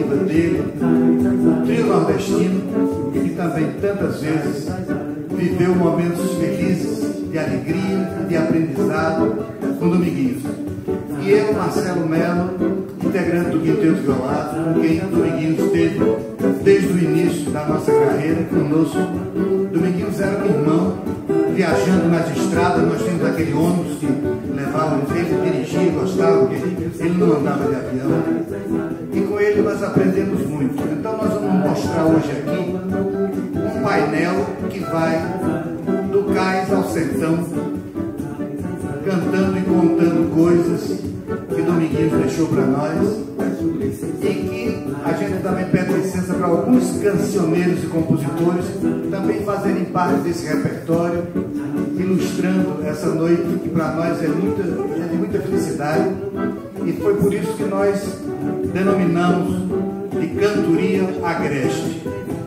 de bandeira, trio nordestino, e que também tantas vezes viveu momentos felizes de alegria, de aprendizado com Dominguinhos. E eu, Marcelo Melo, integrante do Quinteto Violado, com quem Dominguinhos teve desde o início da nossa carreira conosco. Dominguinhos era um irmão, viajando nas estradas, nós tínhamos aquele ônibus que levava ele, dirigia, gostava, ele não andava de avião aprendemos muito. Então nós vamos mostrar hoje aqui um painel que vai do cais ao sertão, cantando e contando coisas que Dominguinhos deixou para nós e que a gente também pede licença para alguns cancioneiros e compositores também fazerem parte desse repertório, ilustrando essa noite que para nós é, muita, é de muita felicidade e foi por isso que nós denominamos agreste.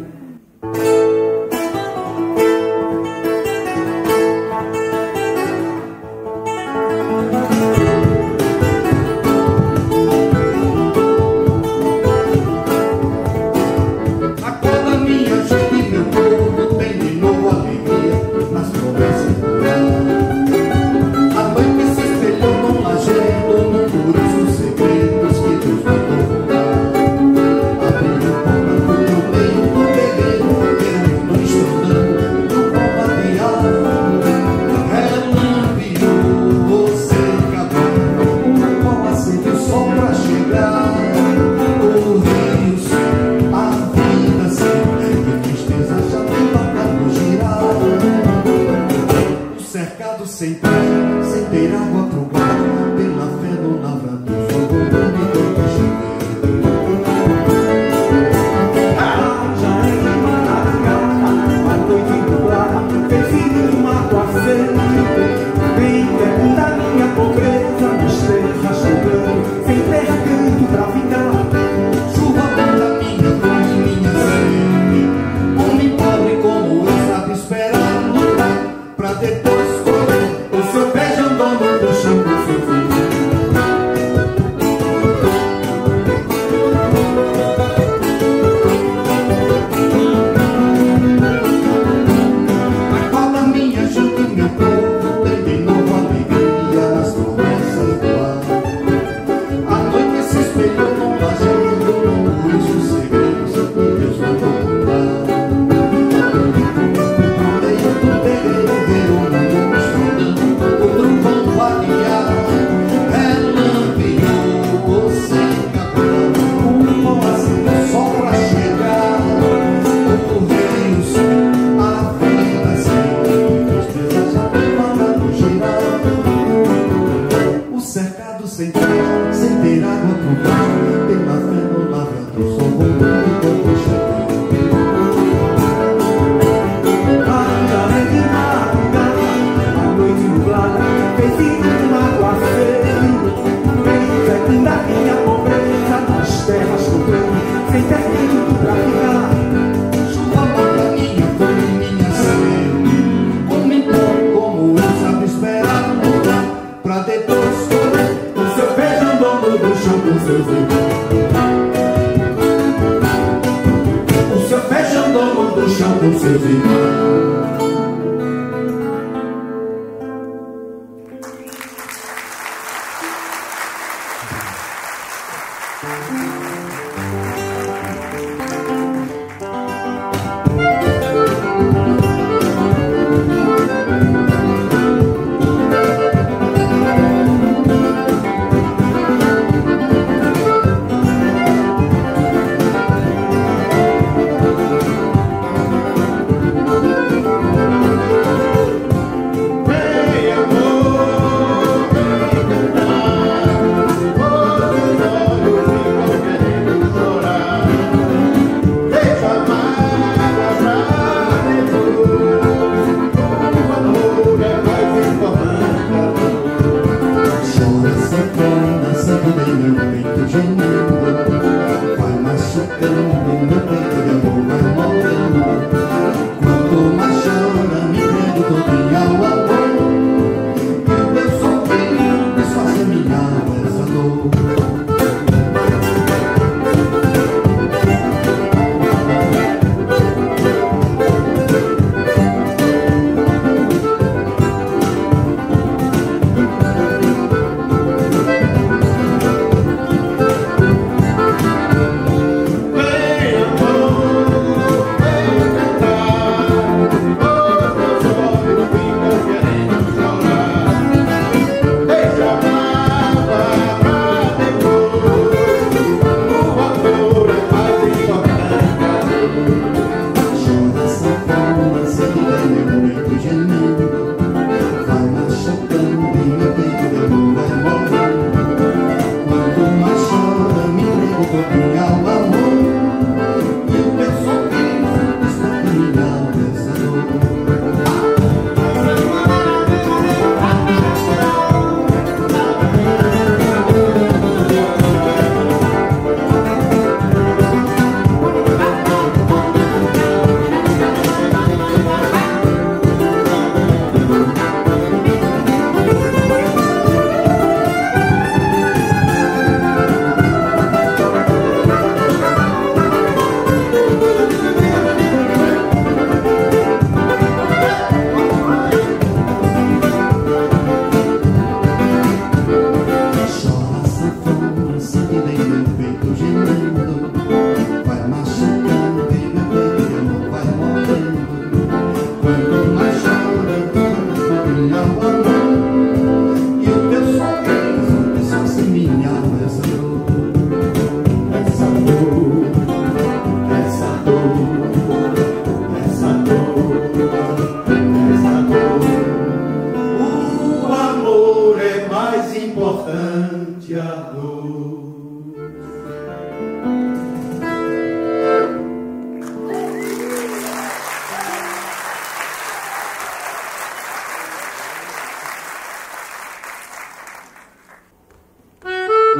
De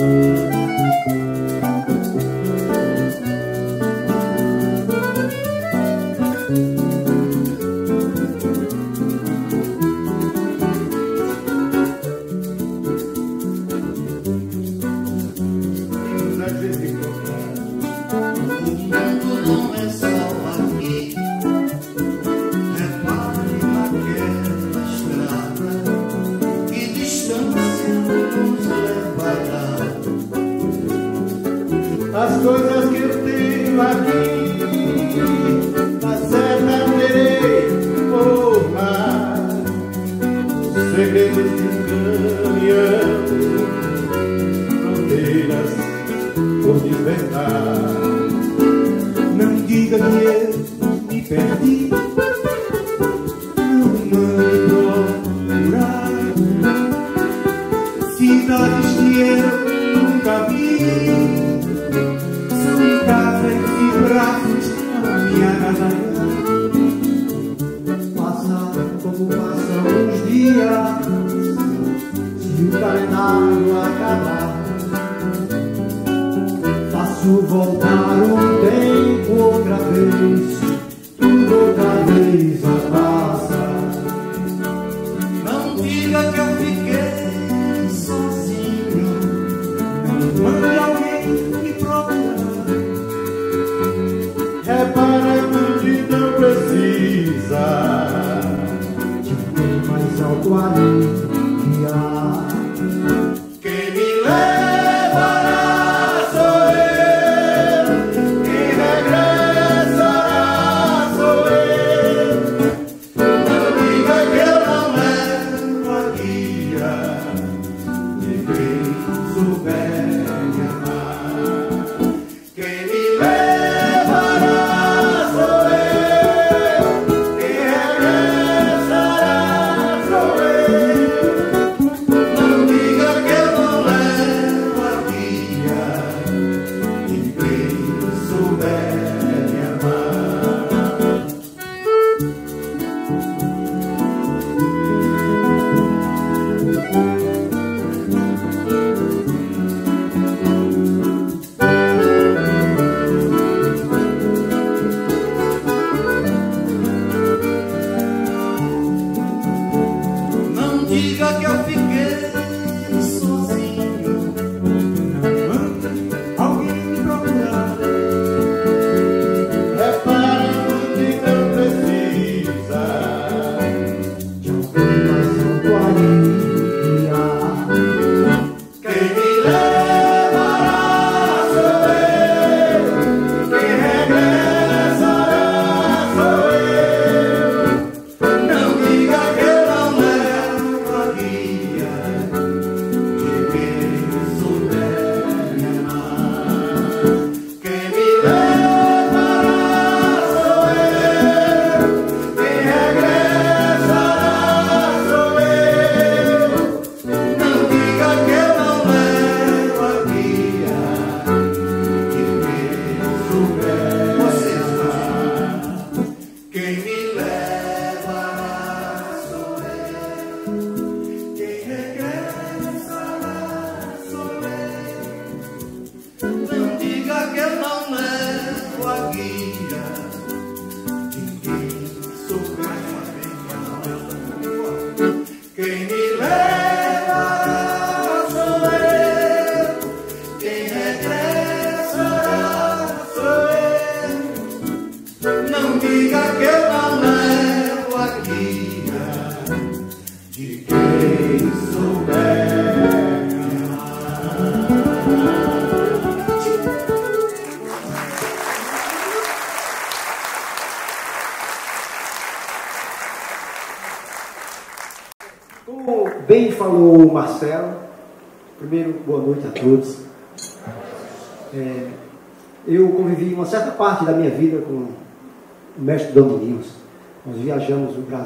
um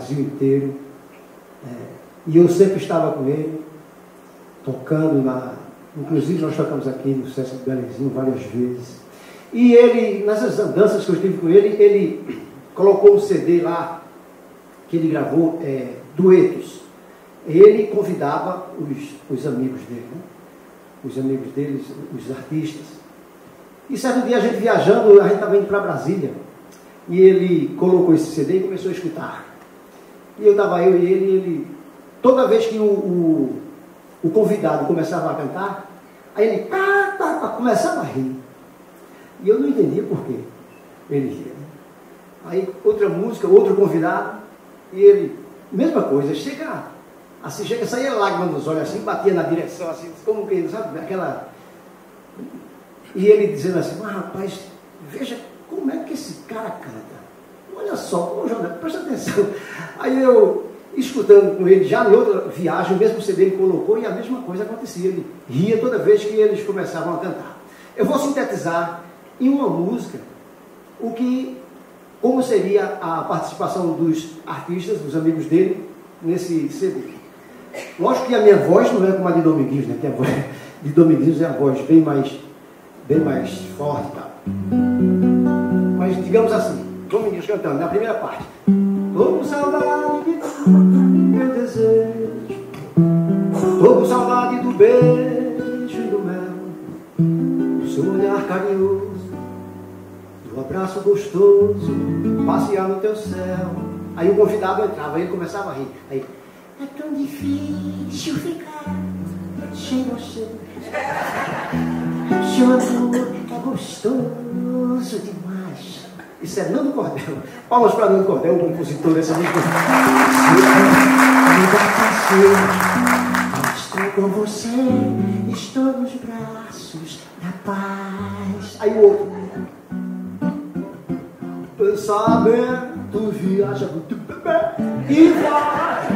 Brasil inteiro é, e eu sempre estava com ele, tocando na. Inclusive, nós tocamos aqui no Sesc Belenzinho várias vezes. E ele, nessas andanças que eu estive com ele, ele colocou um CD lá que ele gravou, é, duetos ele convidava os, os amigos dele, né? os amigos dele, os artistas. E certo dia a gente viajando, a gente estava indo para Brasília, e ele colocou esse CD e começou a escutar. E eu estava eu e ele, e ele, toda vez que o, o, o convidado começava a cantar, aí ele tá, tá, tá, começava a rir. E eu não entendia por quê ele ria. né? Aí outra música, outro convidado, e ele, mesma coisa, chega Assim, chega, saía lágrima nos olhos, assim, batia na direção, assim, como que, sabe, aquela... E ele dizendo assim, mas rapaz, veja como é que esse cara canta. Olha só, como João, presta atenção. Aí eu, escutando com ele, já em outra viagem, o mesmo CD ele colocou e a mesma coisa acontecia. Ele ria toda vez que eles começavam a cantar. Eu vou sintetizar em uma música o que, como seria a participação dos artistas, dos amigos dele, nesse CD. Lógico que a minha voz não é como a de Dominguinhos, né? Que a voz de Dominguinhos é a voz bem mais, bem mais forte, tá? Mas digamos assim, Dominguinhos cantando, na primeira parte. Tô com saudade de meu desejo. Tô com saudade do beijo e do mel, do seu olhar carinhoso, do abraço gostoso, passear no teu céu. Aí o convidado entrava, ele começava a rir. Aí, é tão difícil ficar sem você. Seu amor é gostoso demais. Isso é Nando Cordel. Palmas para Nando Cordel, o compositor dessa música. Estou com você, estou nos braços da paz. Aí o outro. Pensamento viaja muito bem e vai.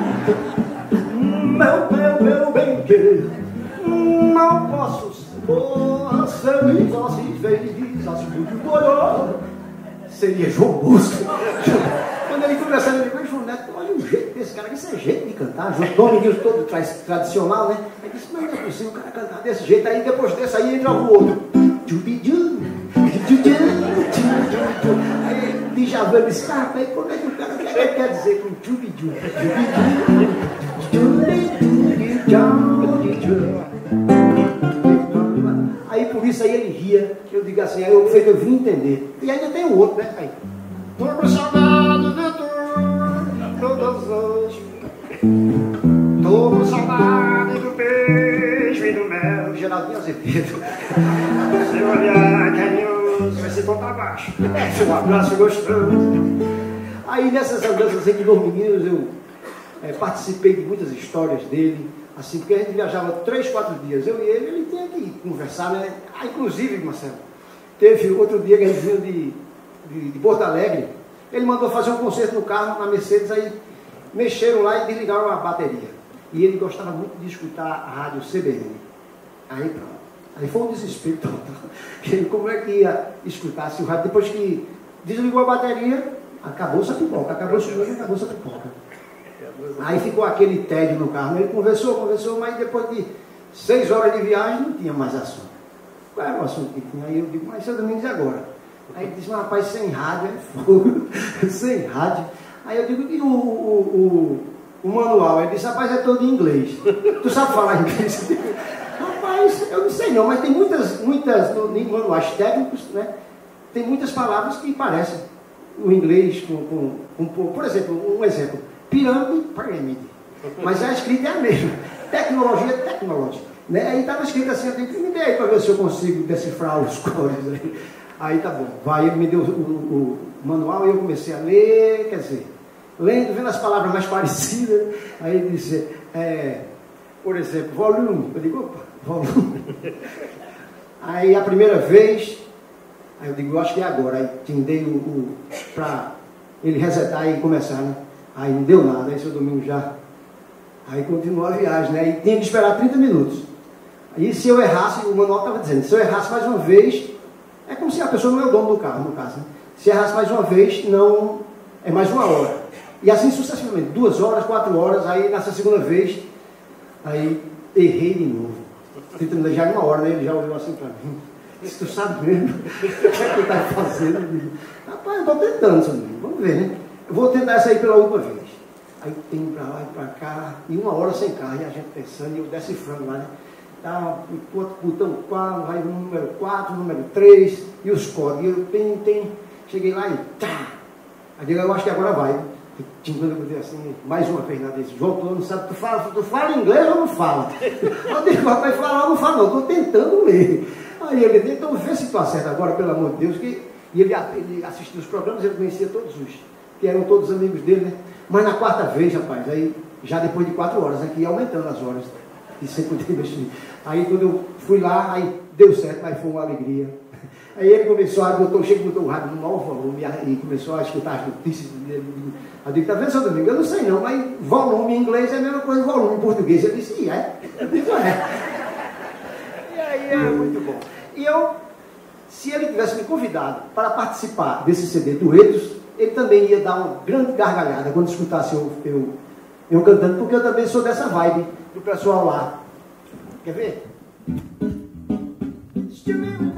Meu, meu, meu bem que não posso ser feliz assim, feliz assim, muito maior. Seria João Bosco. Quando ele conversava, ele João Neto, olha o jeito desse cara, isso é jeito de cantar. João Dominguinhos todo tra tradicional, né? Ele disse, mas não é possível o cara cantar desse jeito. Aí depois desse aí entra o outro. Tchubidu, tchubidu, tchubidu. Aí Djavan ele disse, mas como é que o cara quer, quer dizer com tchubidu? Aí por isso aí ele ria. Eu digo assim, aí eu prefeito, eu vim entender. E ainda tem o outro, né? Aí. Turma saudado, doutor, todos hoje. Turma saudade do beijo e do mel. Geraldinho Azevedo. Seu olhar carinhoso, vai ser bom pra baixo. É, seu abraço gostoso. Aí nessas andanças entre dois meninos, eu é, participei de muitas histórias dele assim, porque a gente viajava três, quatro dias, eu e ele, ele tinha que conversar, né? Ah, inclusive, Marcelo, teve outro dia que a gente vinha de, de, de Porto Alegre, ele mandou fazer um concerto no carro, na Mercedes, aí mexeram lá e desligaram a bateria. E ele gostava muito de escutar a rádio CBN. Aí pronto. Aí foi um desespero total. Como é que ia escutar se o rádio, depois que desligou a bateria, acabou-se a pipoca, acabou-se o jogo, acabou-se a pipoca. Aí ficou aquele tédio no carro. Ele conversou, conversou, mas depois de seis horas de viagem não tinha mais assunto. Qual era o assunto que tinha? Aí eu digo, mas seu Domingos agora? Aí ele disse, rapaz, sem rádio é fogo, sem rádio. Aí eu digo, e o, o, o, o manual? Ele disse, rapaz, é todo em inglês. Tu sabe falar inglês? Rapaz, eu não sei não, mas tem muitas, muitas, em manuais técnicos, né? Tem muitas palavras que parecem o inglês com, com, com por exemplo, um exemplo, pirâmide, pirâmide. Mas a escrita é a mesma. Tecnologia, tecnologia. Né? Aí estava escrito assim, eu tenho que me dar aí para ver se eu consigo decifrar os códigos aí. Aí tá bom. Vai, ele me deu o, o, o manual e eu comecei a ler, quer dizer, lendo, vendo as palavras mais parecidas. Aí ele disse, é, por exemplo, volume. Eu digo, opa, volume. Aí a primeira vez, aí eu digo, eu acho que é agora. Aí tendei o, o para ele resetar e começar, né? Aí não deu nada, aí seu domingo já. Aí continuou a viagem, né? E tinha que esperar 30 minutos. Aí se eu errasse, o manual estava dizendo, se eu errasse mais uma vez, é como se a pessoa não é o dono do carro, no caso. Né? Se errasse mais uma vez, não é mais uma hora. E assim sucessivamente, duas horas, quatro horas, aí nessa segunda vez, aí errei de novo. Tentando já em uma hora, né? Ele já olhou assim para mim. Se tu sabe mesmo o que é que está fazendo, rapaz, eu estou tentando, seu amigo. Vamos ver, né? Eu vou tentar essa aí pela última vez. Aí tem para lá e para cá, e uma hora sem carro, e a gente pensando, e eu decifrando lá, né? Tá, botão 4, vai número 4, número 3, e os códigos. Eu tem, tem, cheguei lá e tá. Aí digo, eu acho que agora vai. Tingando eu assim, mais uma vez nada desse. João, tu não sabe, tu fala, tu fala inglês ou não fala? Eu digo, rapaz, falar não fala, não, estou tentando ler. Aí ele então vê se tu acerta agora, pelo amor de Deus, que e ele, ele assistia os programas, ele conhecia todos os, que eram todos amigos dele, né? Mas na quarta vez, rapaz, aí já depois de quatro horas, aqui aumentando as horas de sempre investir. Aí quando eu fui lá, aí deu certo, mas foi uma alegria. Aí ele começou a, botou, chega botou o rádio no maior volume e começou a escutar as notícias dele. Eu digo, tá vendo, seu Domingo? Eu não sei não, mas volume em inglês é a mesma coisa que volume em português. Eu disse, e é? Eu disse, é. E aí é muito bom. E eu, se ele tivesse me convidado para participar desse CD Duetos, ele também ia dar uma grande gargalhada quando escutasse eu, eu, eu cantando, porque eu também sou dessa vibe do pessoal lá. Quer ver? É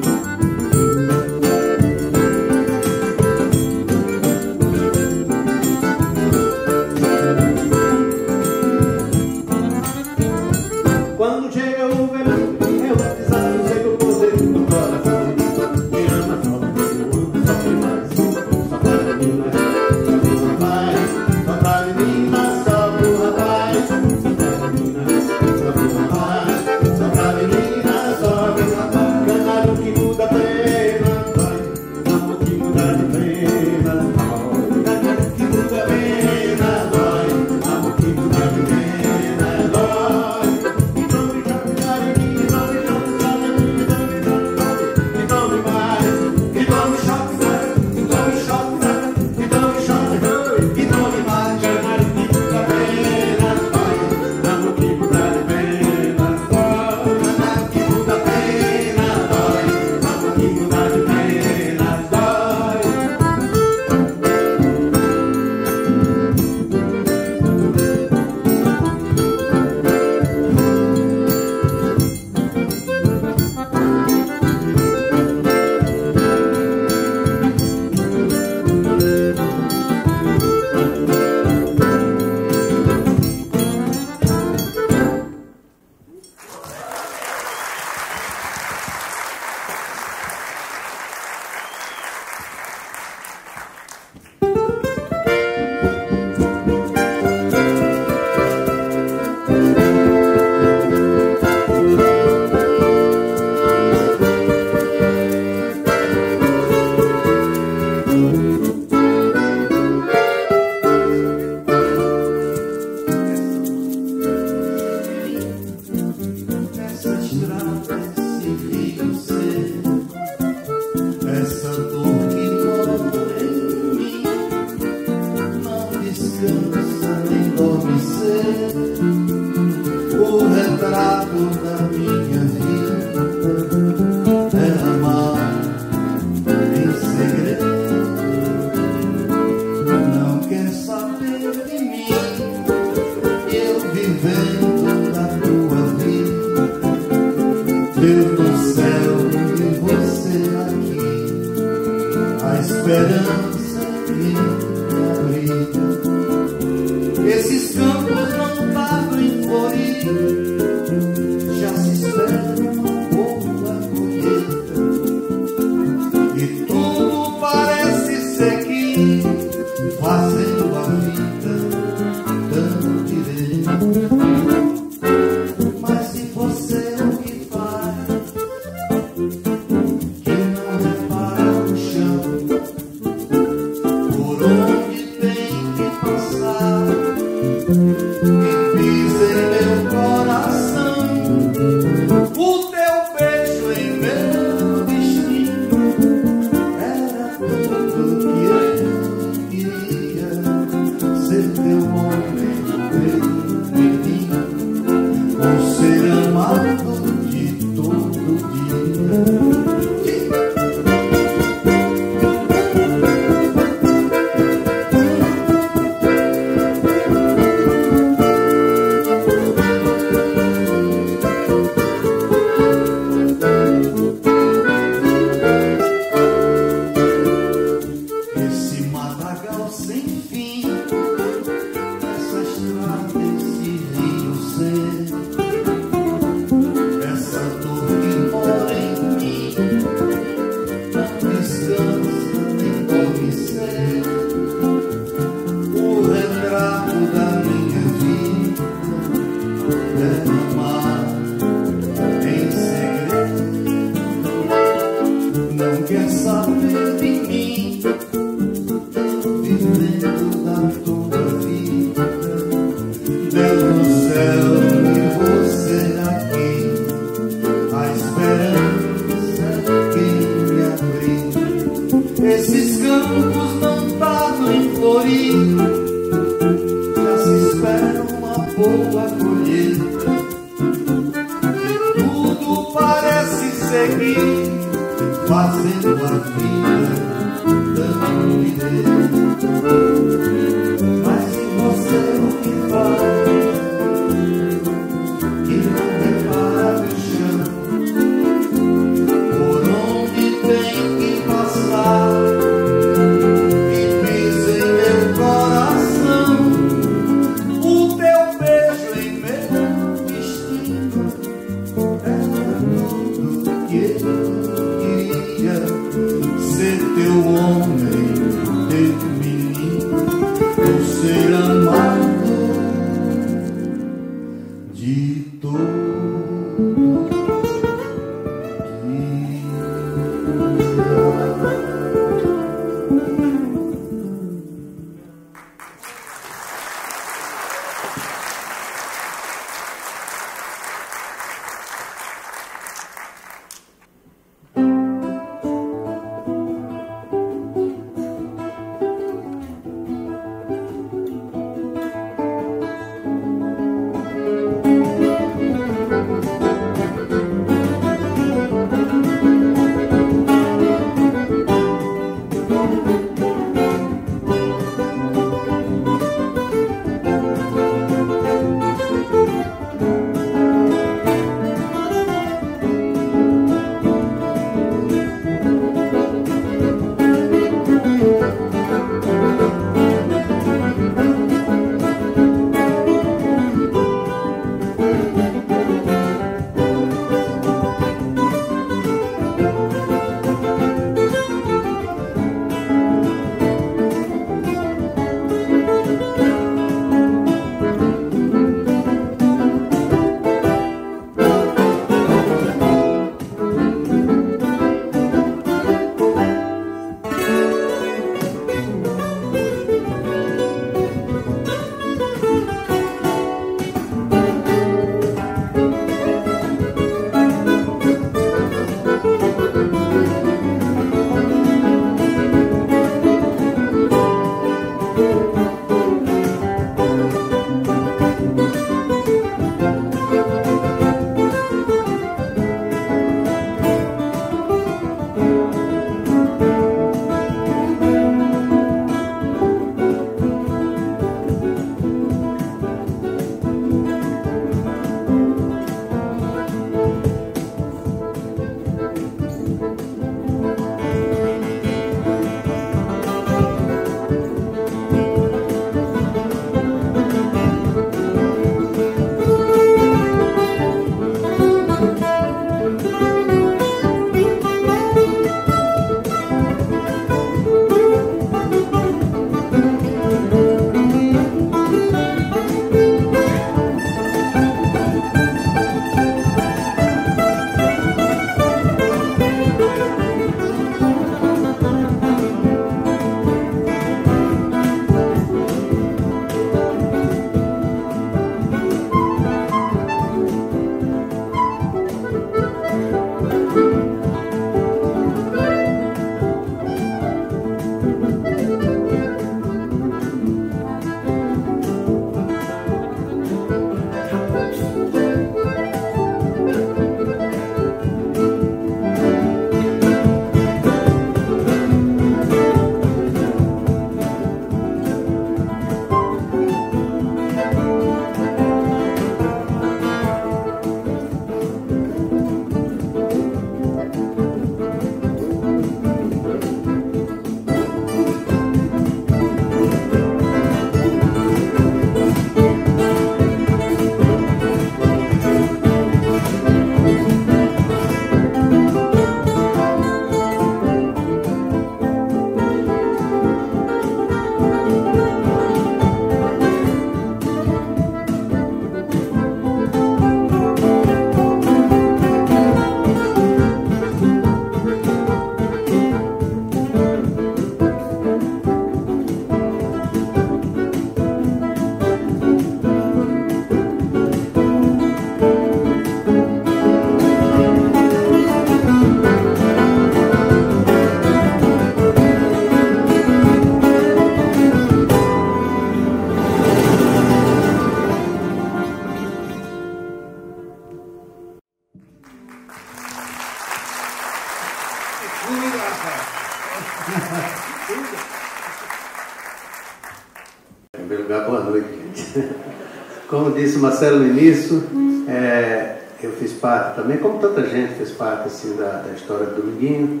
disse Marcelo no início, é, eu fiz parte também, como tanta gente fez parte assim, da, da história do Dominguinho.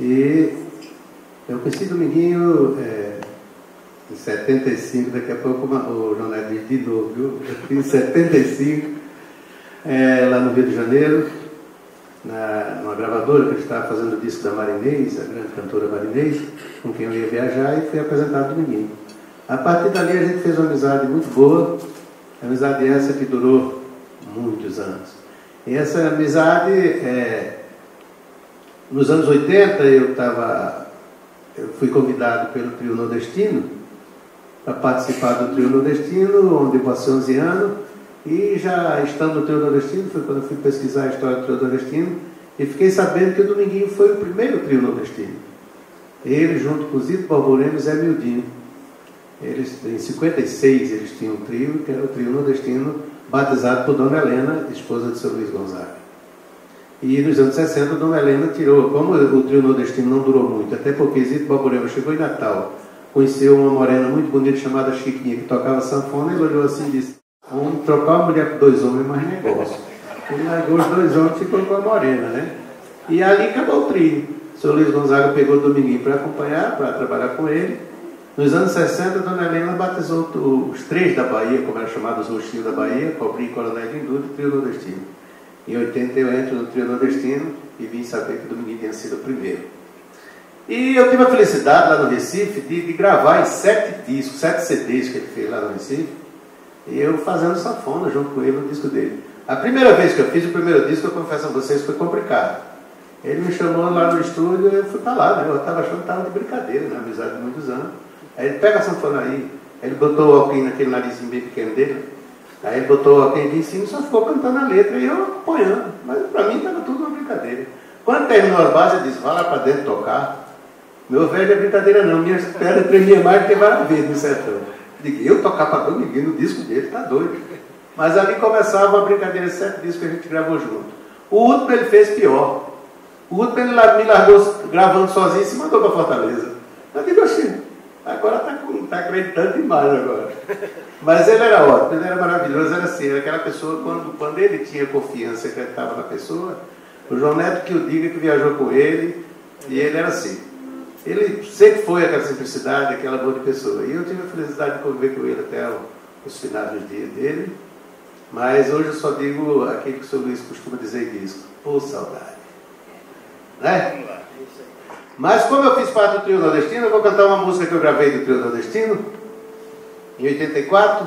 E eu conheci Dominguinho é, em 75, daqui a pouco o diz de novo, viu? Em 75, é, lá no Rio de Janeiro, na, numa gravadora que eu estava fazendo o disco da Marinês, a grande cantora Marinês, com quem eu ia viajar e fui apresentado Dominguinho. A partir dali a gente fez uma amizade muito boa, amizade essa que durou muitos anos. E essa amizade, é, nos anos 80 eu estava, eu fui convidado pelo trio nordestino para participar do trio nordestino, onde eu passei 11 anos, e já estando no trio nordestino, foi quando eu fui pesquisar a história do trio nordestino, e fiquei sabendo que o Dominguinho foi o primeiro trio nordestino. Ele, junto com o Zito Borborema e Zé Mildinho. Eles, em 56 eles tinham um trio, que era o trio nordestino, batizado por Dona Helena, esposa de São Luís Gonzaga. E nos anos 60, Dona Helena tirou, como o trio nordestino não durou muito, até porque Zito Borborema chegou em Natal, conheceu uma morena muito bonita chamada Chiquinha, que tocava sanfona, ele olhou assim e disse: Vamos trocar uma mulher por dois homens, mas negócio. Ele largou os dois homens e ficou com a morena, né? E ali acabou o trio. O. Luiz Gonzaga pegou o Dominguinho para acompanhar, para trabalhar com ele. Nos anos 60, a Dona Helena batizou os três da Bahia, como era chamado os roxinhos da Bahia, Cobrinho, Coronel de Indústria e Trio Nordestino. Em 80 eu entro no Trio Nordestino e vim saber que o Dominguinho tinha sido o primeiro. E eu tive a felicidade lá no Recife de, de gravar em sete discos, sete CDs que ele fez lá no Recife, e eu fazendo sanfona junto com ele no disco dele. A primeira vez que eu fiz o primeiro disco, eu confesso a vocês, foi complicado. Ele me chamou lá no estúdio e eu fui para lá, né? Eu estava achando que estava de brincadeira, né? Amizade de muitos anos. Aí ele pega a sanfona aí. Ele botou o alquim naquele narizinho bem pequeno dele. Aí ele botou o alquim aqui em cima e só ficou cantando a letra e eu apoiando. Mas para mim estava tudo uma brincadeira. Quando terminou a base, ele disse, vai lá para dentro tocar. Meu velho é brincadeira não, minhas pernas tremiam mais do que maravilha no sertão. Digo, eu tocar para Dominguinho no disco dele, tá doido. Mas ali começava a brincadeira, sete discos que a gente gravou junto. O último ele fez pior. O último ele me largou gravando sozinho e se mandou para Fortaleza. Eu digo assim, agora está tá acreditando demais agora. Mas ele era ótimo, ele era maravilhoso, era assim, era aquela pessoa, quando, quando ele tinha confiança, acreditava na pessoa, o João Neto que o diga que viajou com ele, e ele era assim. Ele sempre foi aquela simplicidade, aquela boa de pessoa. E eu tive a felicidade de conviver com ele até os finais dos dias dele. Mas hoje eu só digo aquilo que o senhor Luiz costuma dizer disso. Pô, saudade. Né? Mas como eu fiz parte do trio nordestino, eu vou cantar uma música que eu gravei do trio nordestino em 84.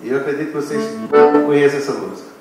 E eu acredito que vocês conhecem essa música.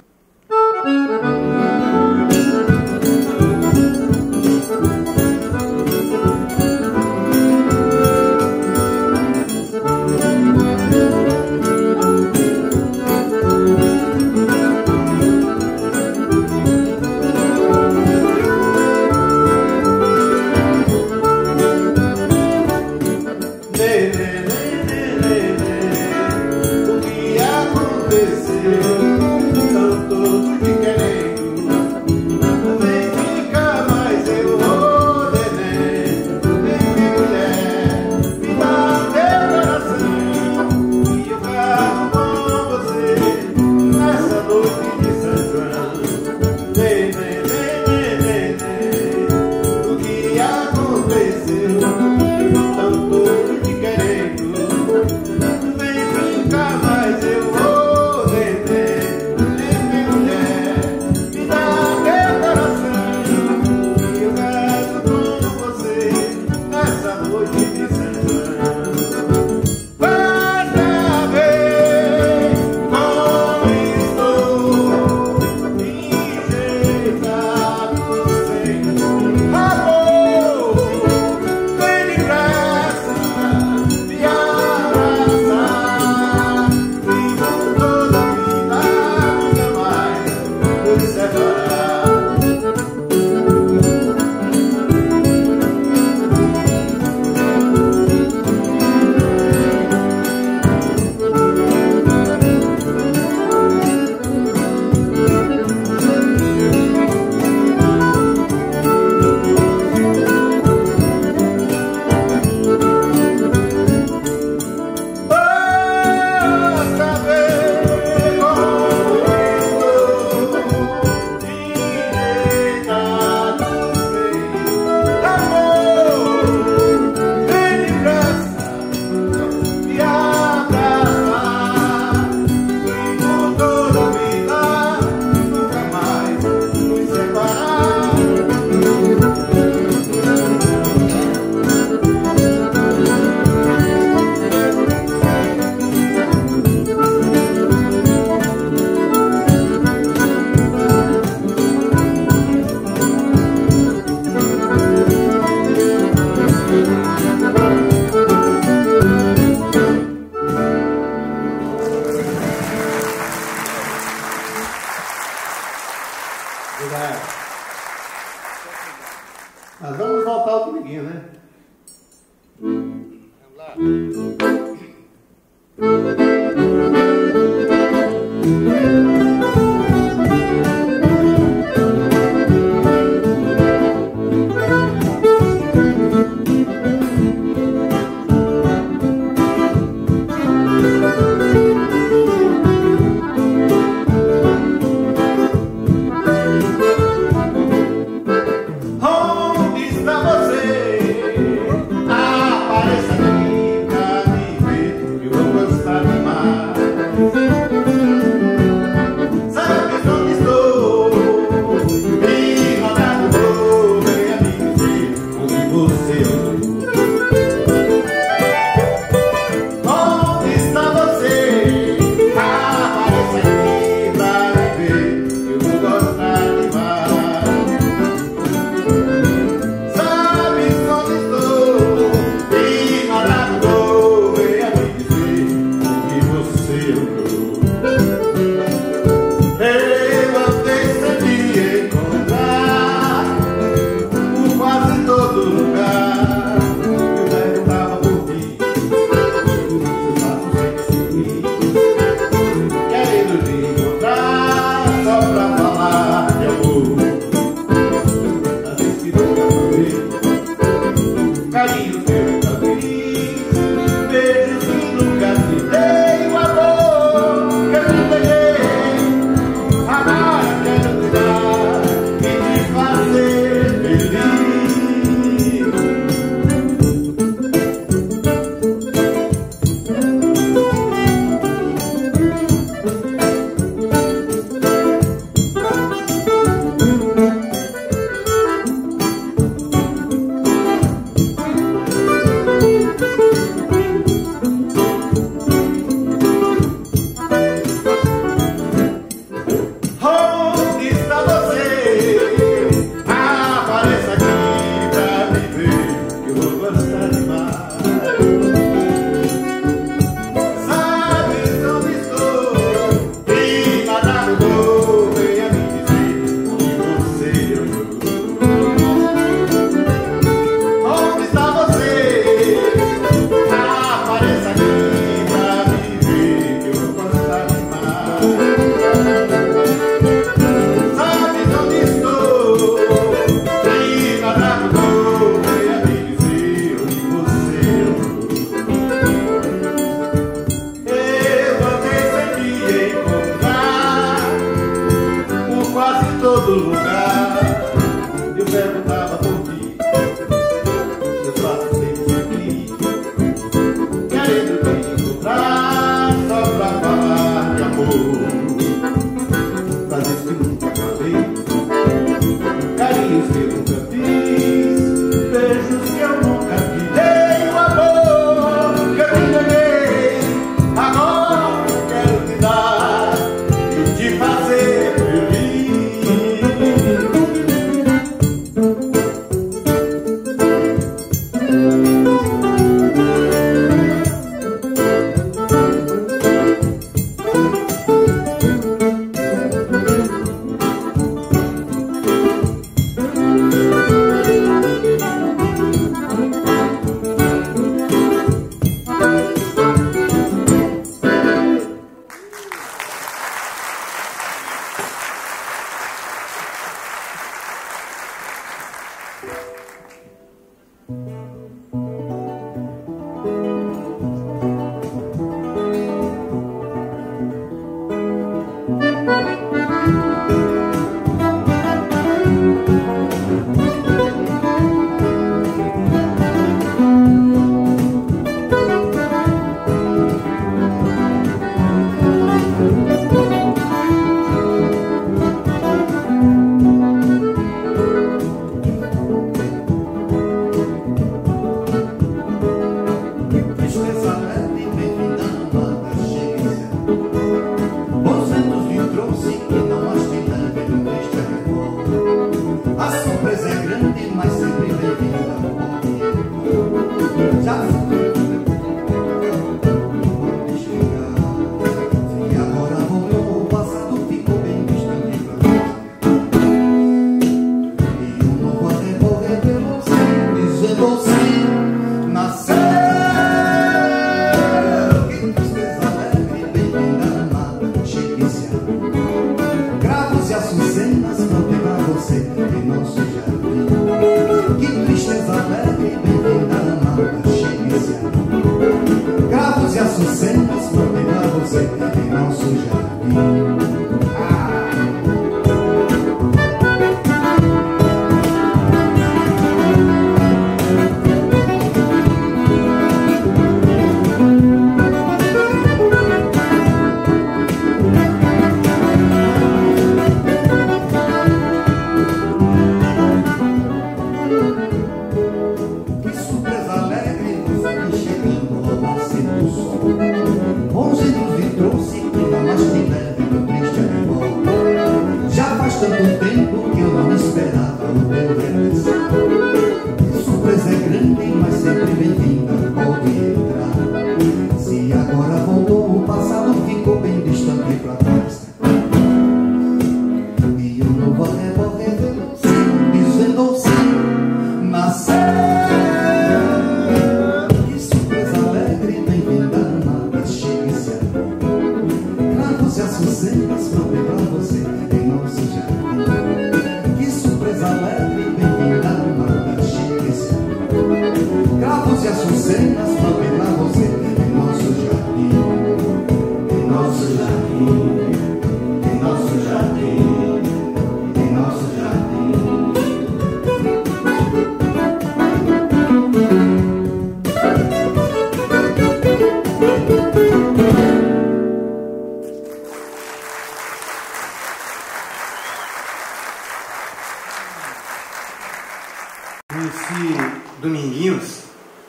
Dominguinhos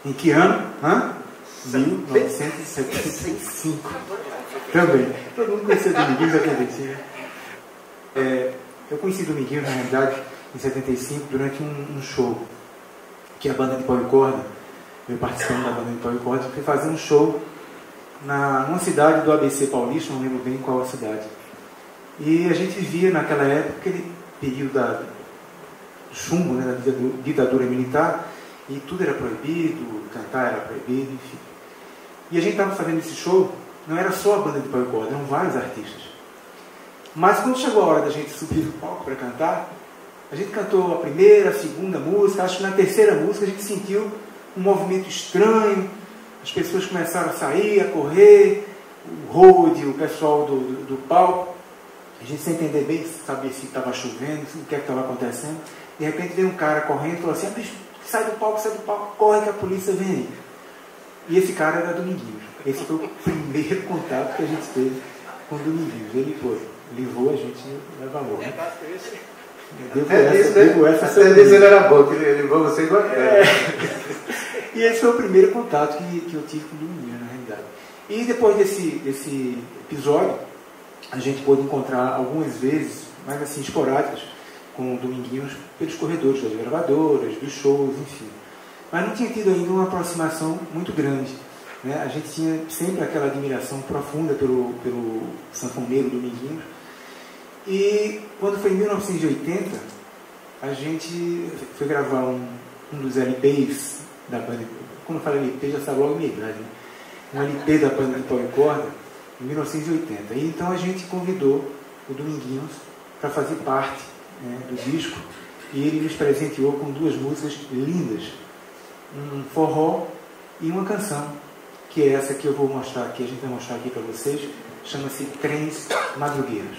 em que ano? Hã? 1975. Também. Todo mundo conhecia Dominguinhos em 75. É, eu conheci Dominguinhos, na realidade, em 75, durante um, um show que a banda de pau e corda, eu participando da banda de pau e corda, fui fazer um show na, numa cidade do ABC Paulista, não lembro bem qual a cidade. E a gente via naquela época aquele período da, chumbo, né, da ditadura militar, e tudo era proibido, cantar era proibido, enfim. E a gente estava fazendo esse show, não era só a banda de pau e eram vários artistas. Mas quando chegou a hora da gente subir no palco para cantar, a gente cantou a primeira, a segunda música, acho que na terceira música a gente sentiu um movimento estranho, as pessoas começaram a sair, a correr, o road, o pessoal do, do, do palco, a gente sem entender bem, sabia se estava chovendo, o que é estava acontecendo. De repente veio um cara correndo e falou assim, ah, bicho, sai do palco, sai do palco, corre que a polícia vem aí. E esse cara era Dominguinhos. Esse foi o primeiro contato que a gente teve com o Dominguinhos. Ele foi, levou a gente leva amor. Né? Devo essa, isso, né? devo essa Até disso ele era bom, que ele levou você igual é. E esse foi o primeiro contato que, que eu tive com o Dominguinhos, na realidade. E depois desse, desse episódio, a gente pôde encontrar algumas vezes, mais assim, esporádicas, com Dominguinhos pelos corredores das gravadoras, dos shows, enfim. Mas não tinha tido ainda uma aproximação muito grande. Né? A gente tinha sempre aquela admiração profunda pelo, pelo sanfoneiro Dominguinhos. E quando foi em 1980, a gente foi gravar um, um dos LPs da banda. Quando eu falo LP, já sabe logo minha idade. Né? Um LP da banda de pau e corda, em 1980. E então a gente convidou o Dominguinhos para fazer parte né, do disco e ele nos presenteou com duas músicas lindas, um forró e uma canção, que é essa que eu vou mostrar aqui, a gente vai mostrar aqui para vocês, chama-se Trens Madrugueiros.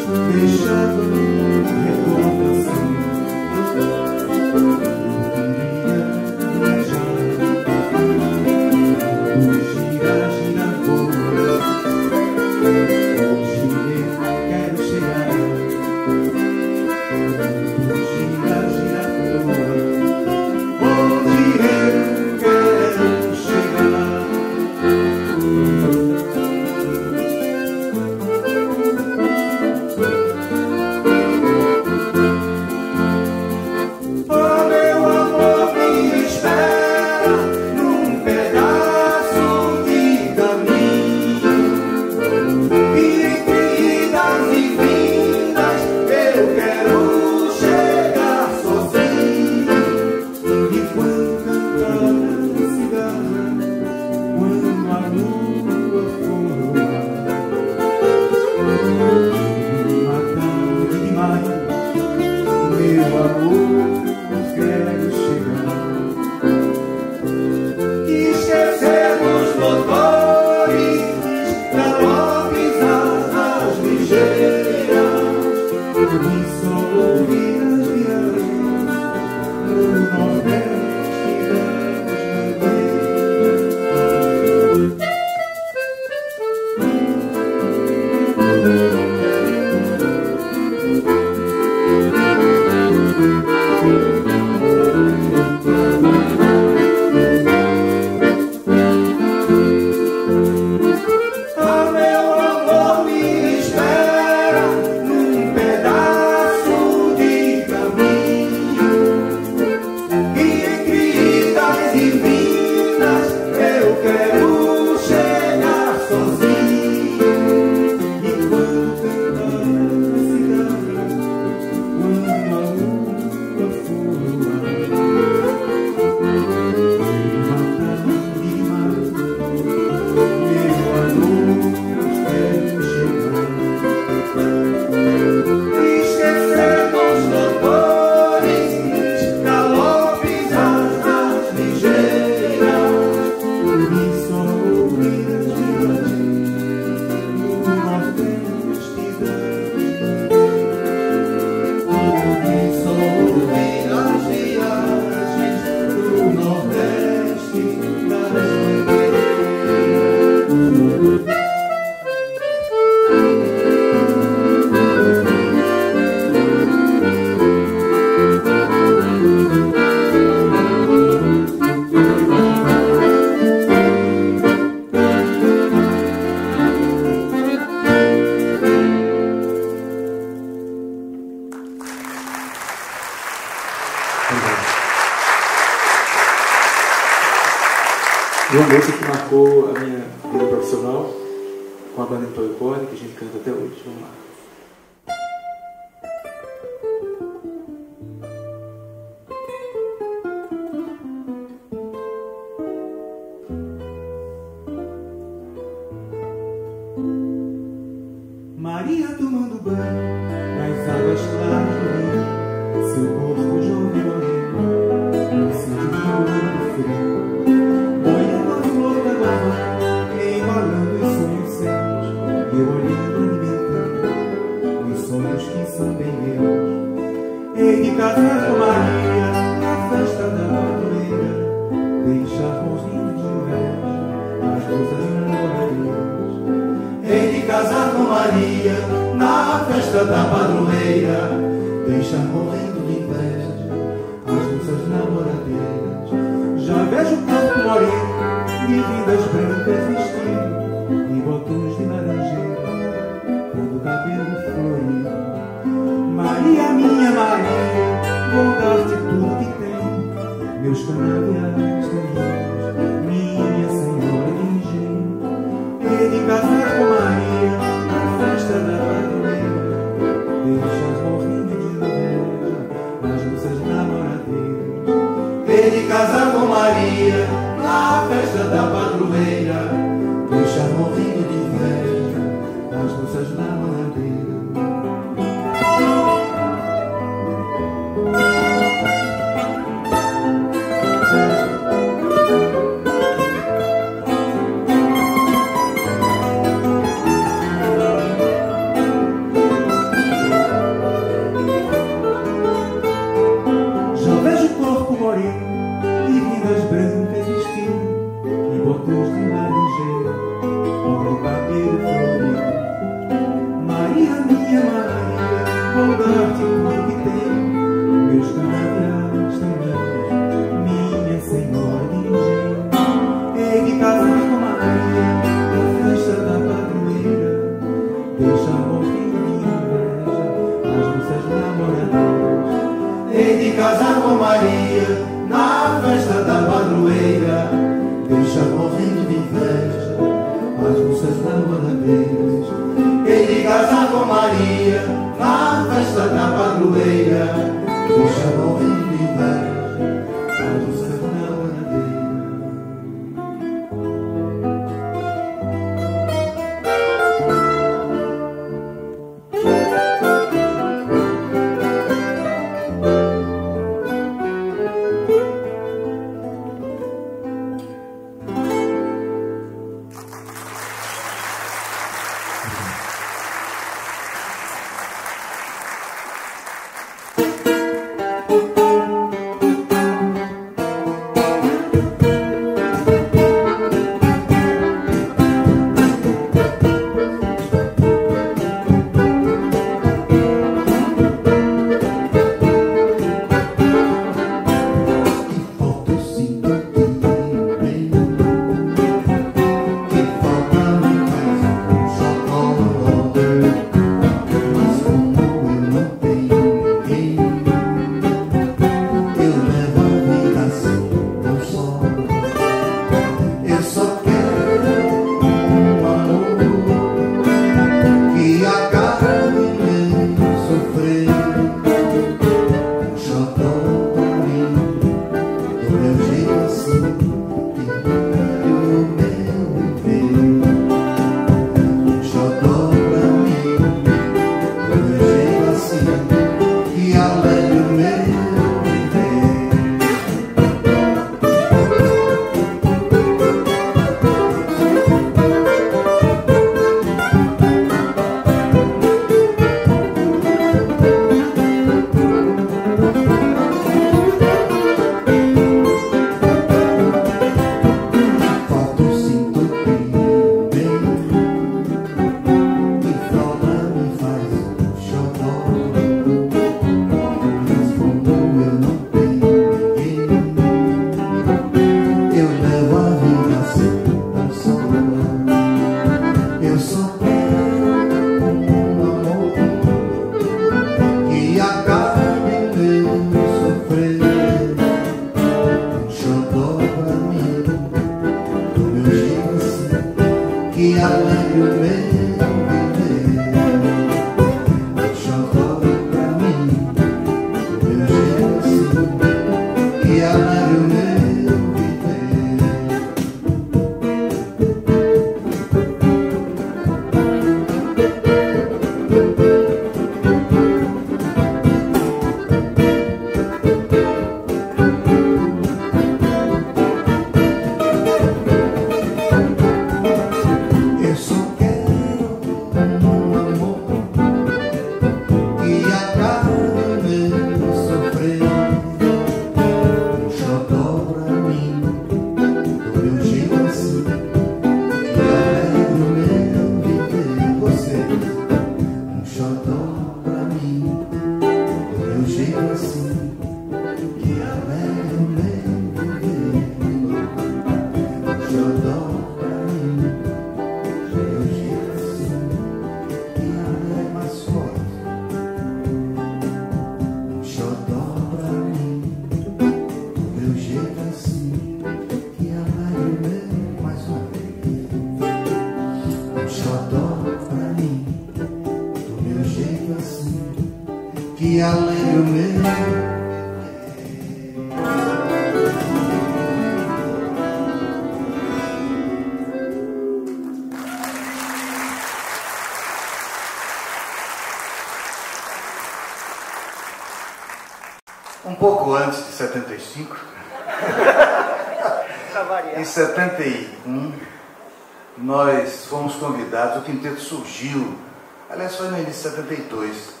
Aliás, foi no início de 72.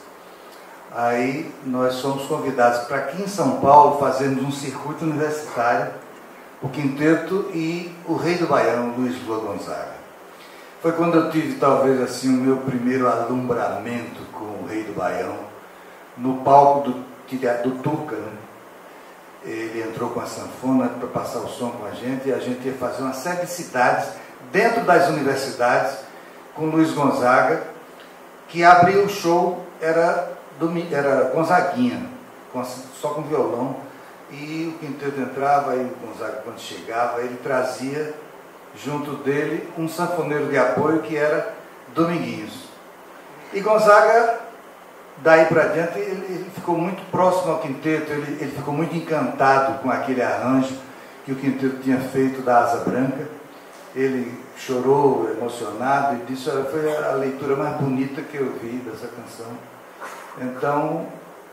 Aí nós fomos convidados para aqui em São Paulo fazermos um circuito universitário, o quinteto e o rei do Baião, Luiz Lua Gonzaga. Foi quando eu tive talvez assim o meu primeiro alumbramento com o rei do Baião, no palco do, do Tuca, né? ele entrou com a sanfona para passar o som com a gente e a gente ia fazer uma série de cidades dentro das universidades com Luiz Gonzaga, que abriu o show, era, era Gonzaguinha, só com violão, e o quinteto entrava e o Gonzaga, quando chegava, ele trazia junto dele um sanfoneiro de apoio que era Dominguinhos. E Gonzaga daí para diante ele, ficou muito próximo ao quinteto, ele, ele, ficou muito encantado com aquele arranjo que o quinteto tinha feito da Asa Branca. Ele chorou, emocionado, e disse, olha, foi a leitura mais bonita que eu vi dessa canção. Então,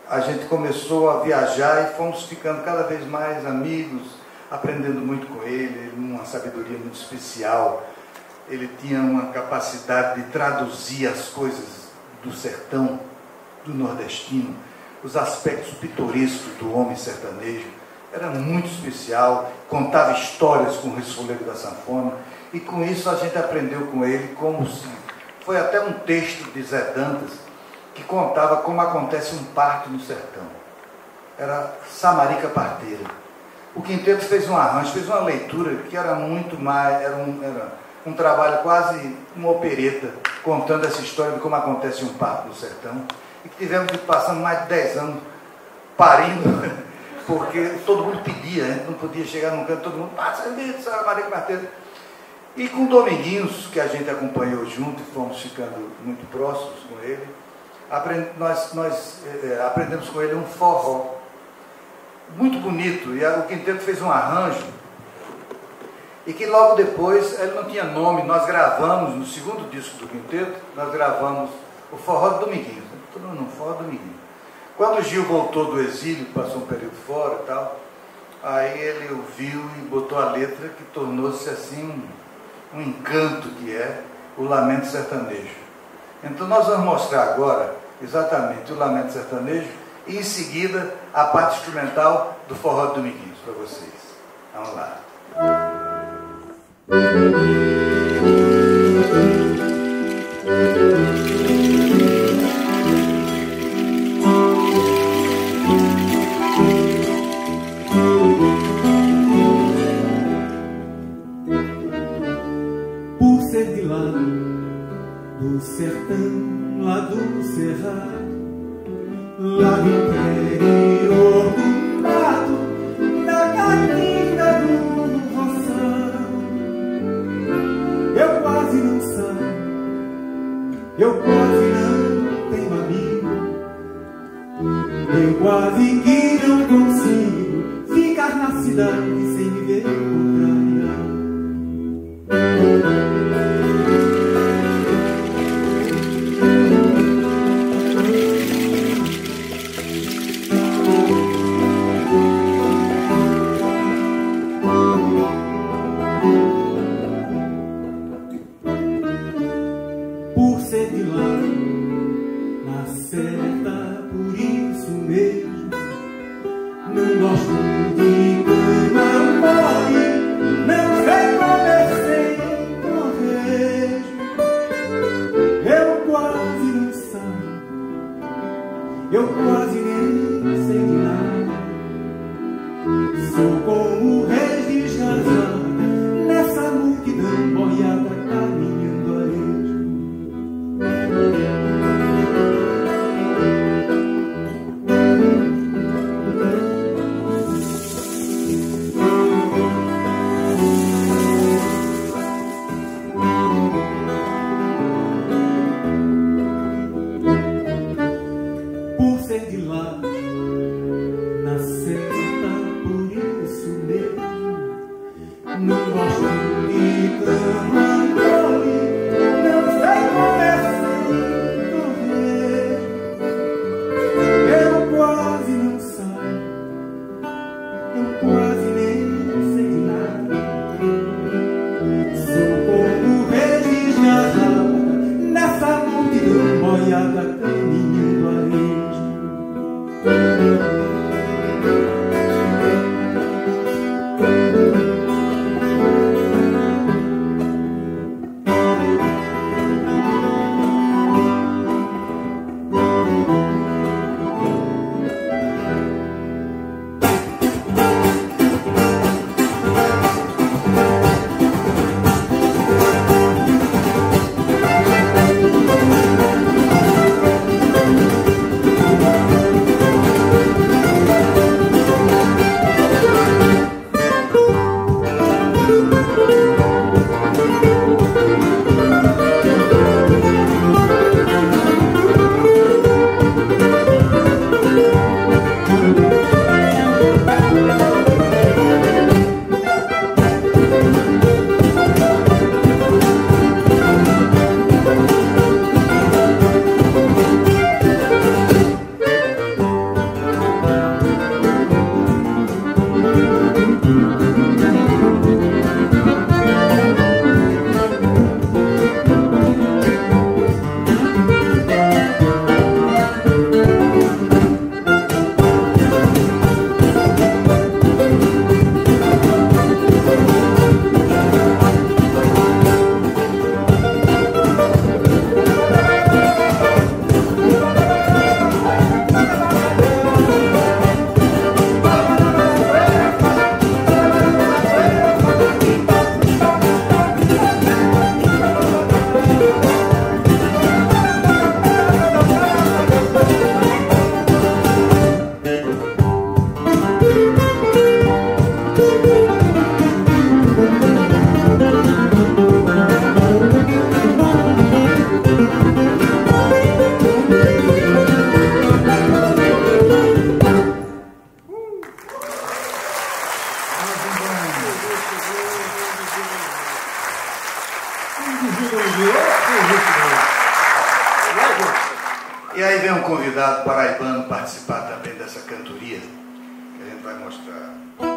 a gente começou a viajar e fomos ficando cada vez mais amigos, aprendendo muito com ele, uma sabedoria muito especial. Ele tinha uma capacidade de traduzir as coisas do sertão do nordestino, os aspectos pitorescos do homem sertanejo. Era muito especial, contava histórias com o resfoleiro da sanfona, e com isso a gente aprendeu com ele como se. Foi até um texto de Zé Dantas que contava como acontece um parto no sertão. Era Samarica Parteira. O quinteto fez um arranjo, fez uma leitura que era muito mais, era um, era um trabalho quase uma opereta, contando essa história de como acontece um parto no sertão e que tivemos passando mais de 10 anos parindo, porque todo mundo pedia, gente não podia chegar num canto, todo mundo, passa ah, Maria Martins. E com Dominguinhos, que a gente acompanhou junto e fomos ficando muito próximos com ele, aprend, nós, nós é, aprendemos com ele um forró muito bonito. E o quinteto fez um arranjo e que logo depois, ele não tinha nome, nós gravamos no segundo disco do quinteto, nós gravamos o forró do Dominguinhos todo mundo fora do menino. Quando o Gil voltou do exílio, passou um período fora e tal, aí ele ouviu e botou a letra que tornou-se assim um, um encanto que é o Lamento Sertanejo. Então nós vamos mostrar agora exatamente o Lamento Sertanejo e em seguida a parte instrumental do Forró do Dominguinhos para vocês. Vamos lá. do sertão, lá do cerrado, lá do interior do mato, na caquinha do roçado. Eu quase não saio, eu quase não tenho amigo, eu quase que não consigo ficar na cidade. E aí vem um convidado paraibano participar também dessa cantoria, que a gente vai mostrar.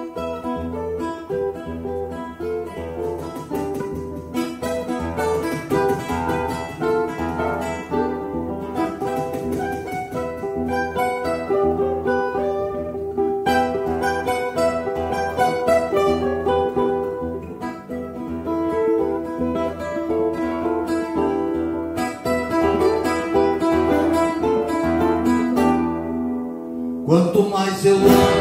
still want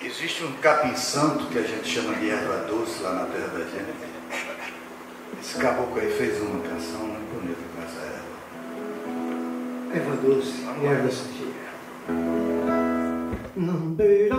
Existe um capim santo que a gente chama de erva doce lá na terra da gente. Esse caboclo aí fez uma canção muito bonita com essa erva. Erva doce, erva santia. Number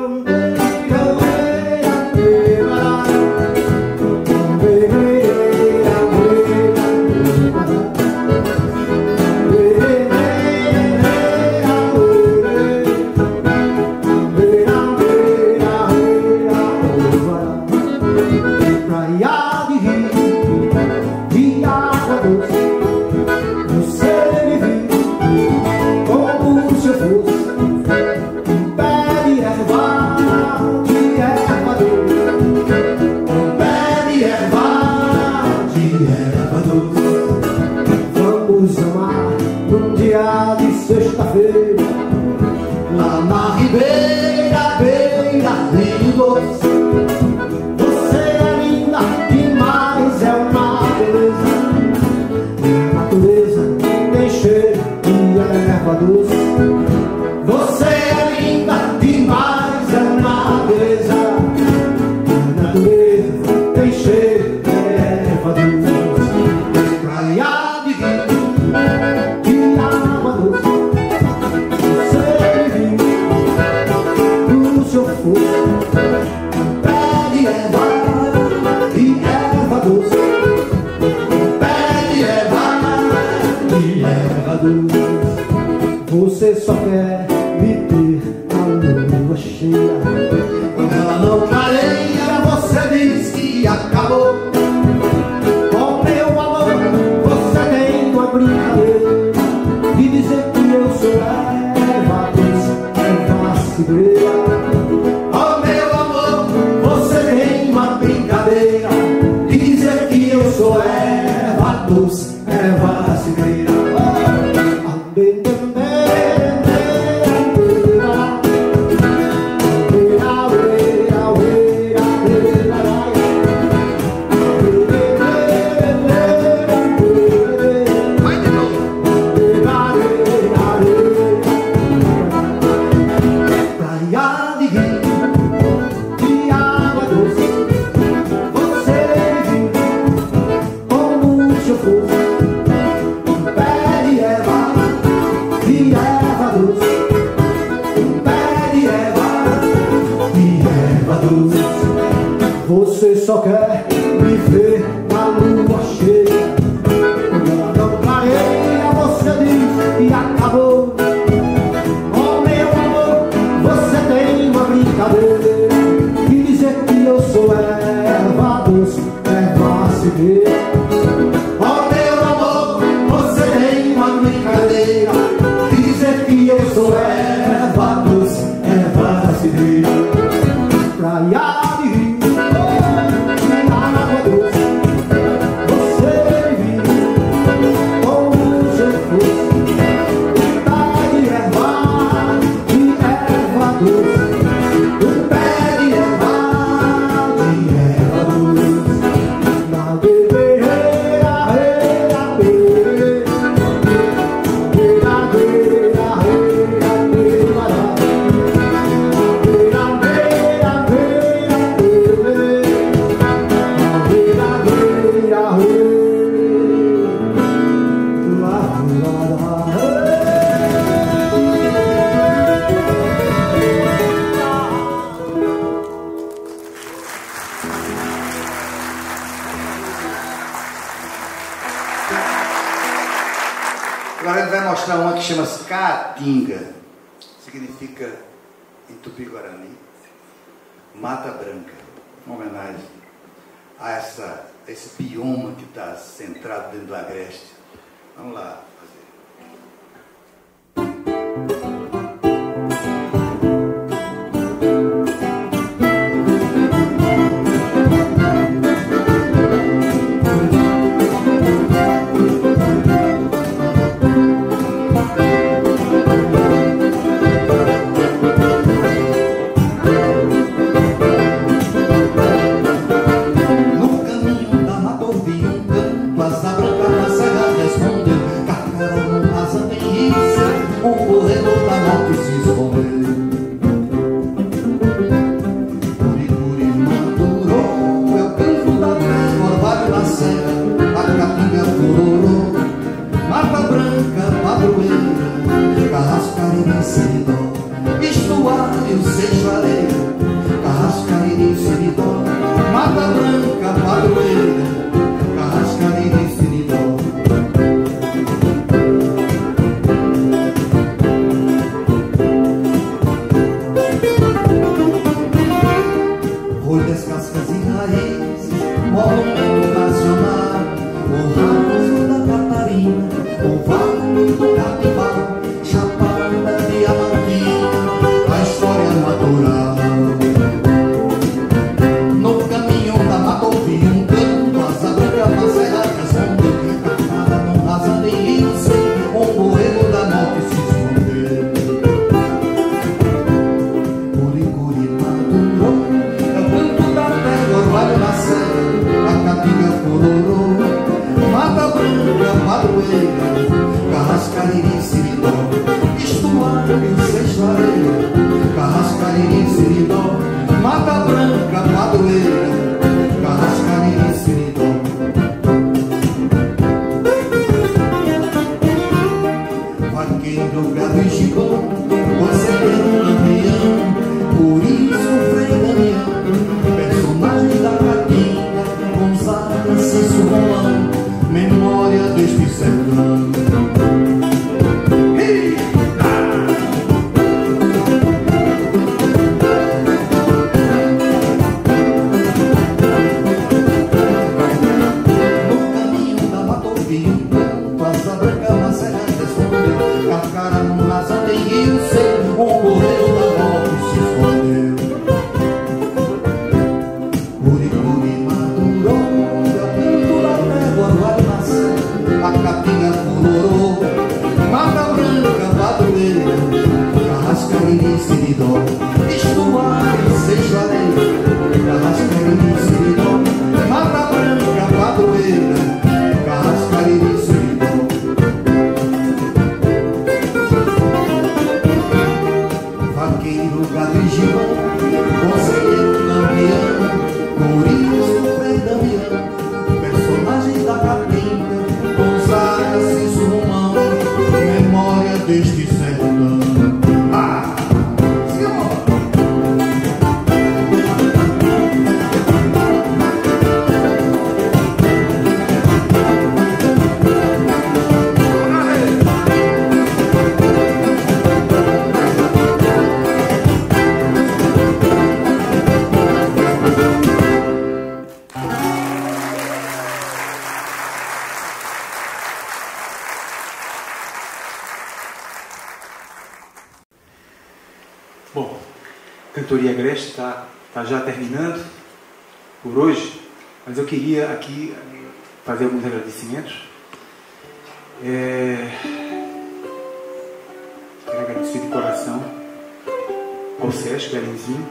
Cantoria Agreste está tá já terminando por hoje, mas eu queria aqui fazer alguns agradecimentos. É... Quero agradecer de coração ao Sesc Belenzinho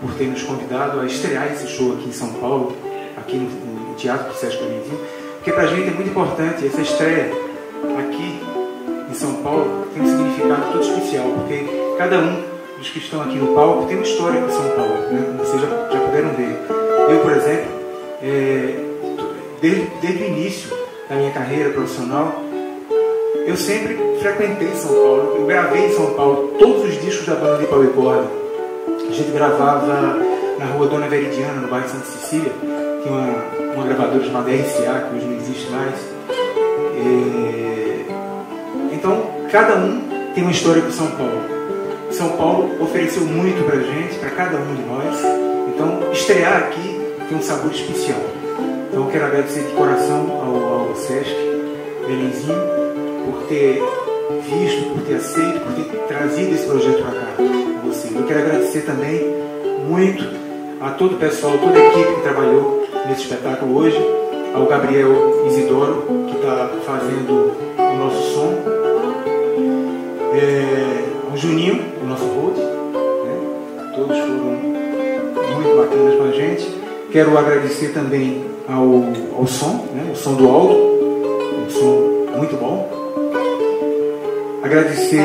por ter nos convidado a estrear esse show aqui em São Paulo, aqui no, no Teatro do Sesc Belenzinho, porque para a gente é muito importante essa estreia aqui em São Paulo tem um significado todo especial, porque cada um dos que estão aqui no palco tem uma história com São Paulo, né? como vocês já, já puderam ver. Eu, por exemplo, é, desde, desde o início da minha carreira profissional, eu sempre frequentei São Paulo, eu gravei em São Paulo todos os discos da banda de Paulo Corda. A gente gravava na rua Dona Veridiana, no bairro Santa Cecília, tinha uma, uma gravadora chamada RCA, que hoje não existe mais. É... Então, cada um tem uma história com São Paulo. São Paulo ofereceu muito para gente, para cada um de nós. Então, estrear aqui tem um sabor especial. Então, eu quero agradecer de coração ao, ao Sesc Belenzinho por ter visto, por ter aceito, por ter trazido esse projeto para cá a você. Eu quero agradecer também muito a todo o pessoal, toda a equipe que trabalhou nesse espetáculo hoje, ao Gabriel Isidoro, que está fazendo o nosso som, é, Juninho, o nosso road, né? todos foram muito bacanas com a gente. Quero agradecer também ao, ao som, né? o som do Aldo, um som muito bom. Agradecer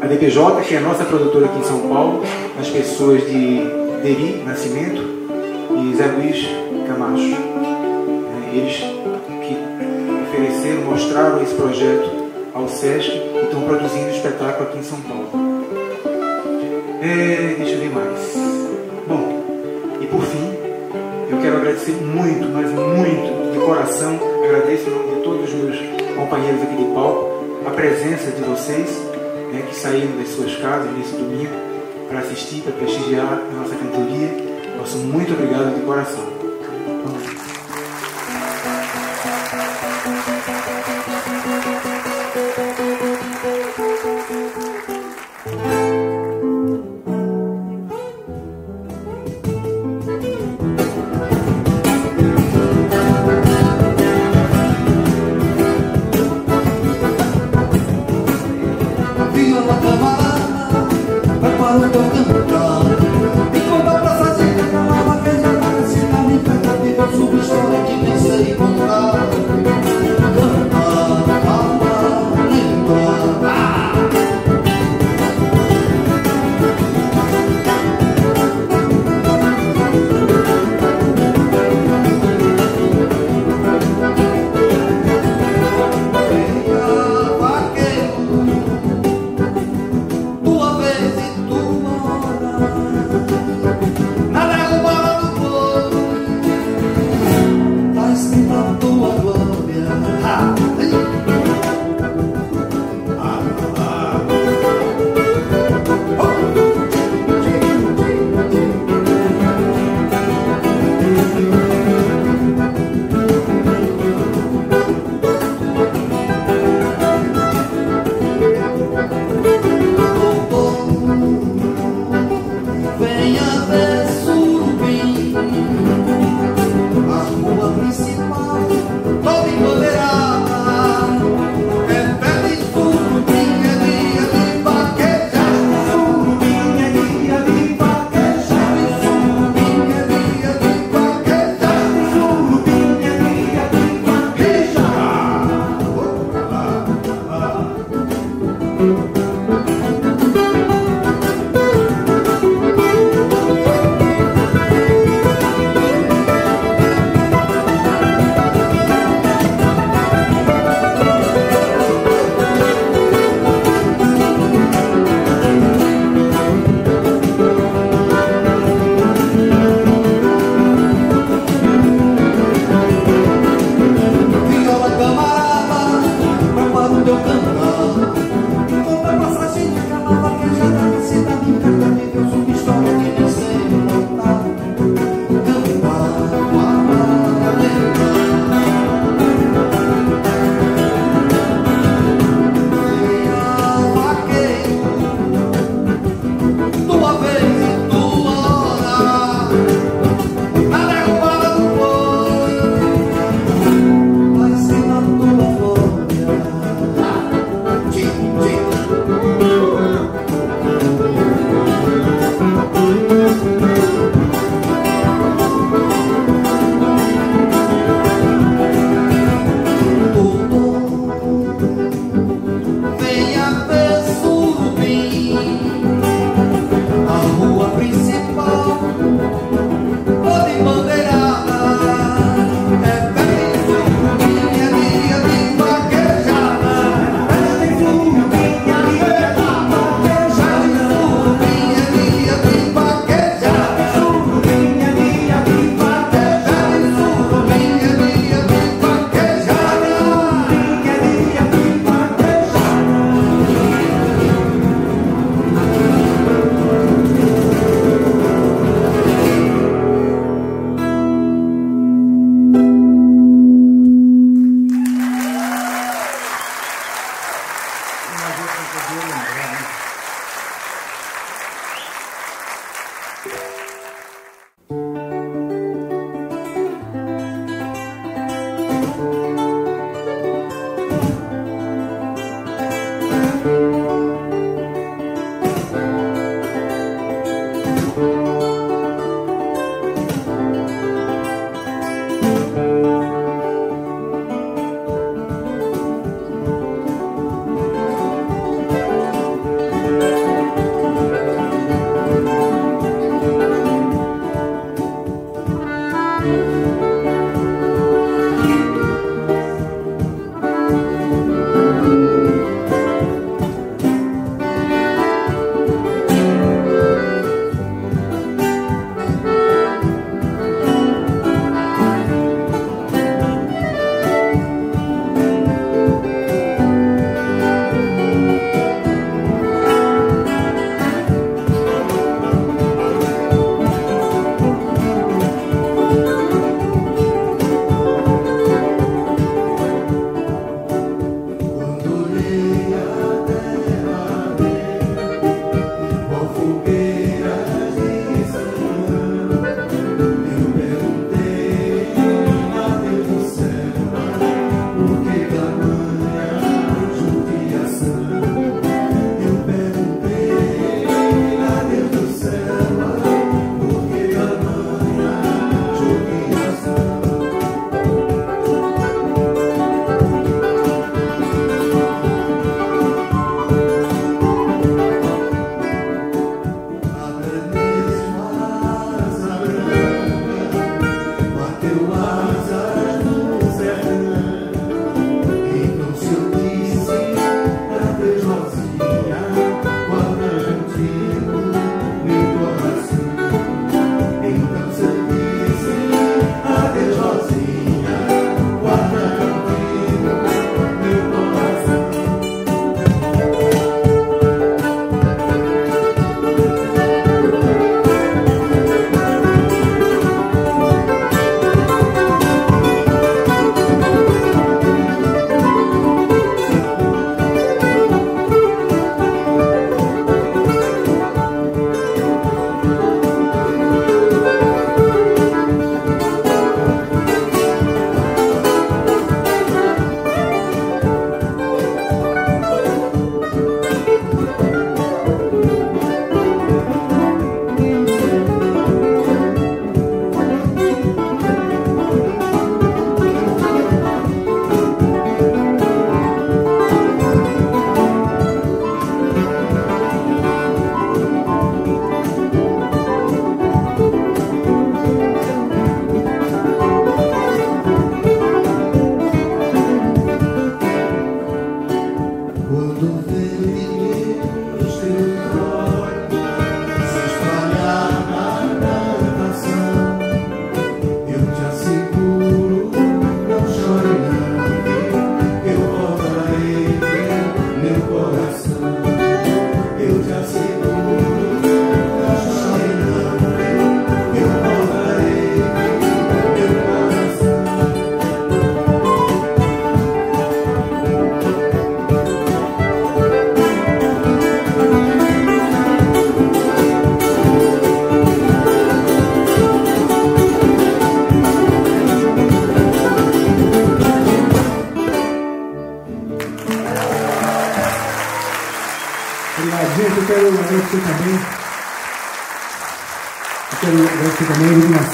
a DPJ, que é a nossa produtora aqui em São Paulo, as pessoas de Deri Nascimento e Zé Luiz Camacho. É, eles mostraram esse projeto ao SESC e estão produzindo espetáculo aqui em São Paulo. É, deixa eu ver mais. Bom, e por fim, eu quero agradecer muito, mas muito, de coração, agradeço em nome de todos os meus companheiros aqui de palco, a presença de vocês, né, que saíram das suas casas nesse domingo para assistir, para prestigiar a nossa cantoria. Nosso muito obrigado de coração. Escrita a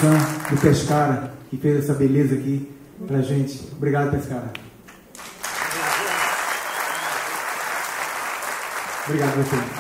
do Pescara, que fez essa beleza aqui pra gente. Obrigado, Pescara. Obrigado Pescara.